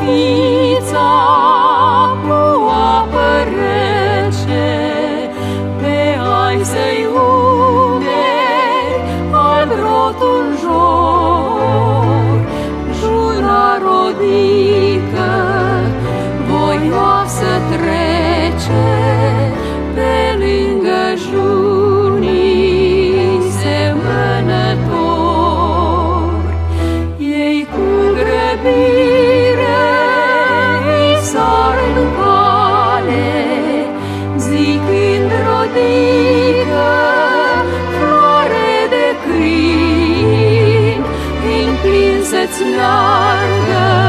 Căpița cu apă rece, Pe ai să-i umeri al rotul it's not good.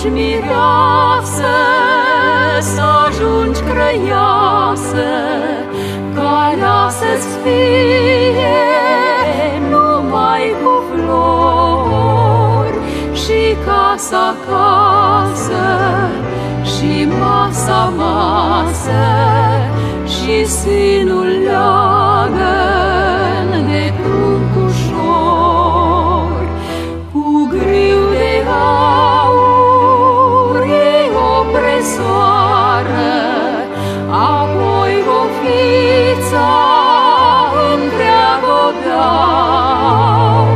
Ajungi mireasă, să ajungi crăiasă, calea să-ți fie numai cu flori și casa casă și masa masă și sinul vedeau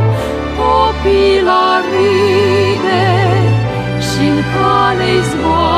Copila râde și-n cale-i zboară.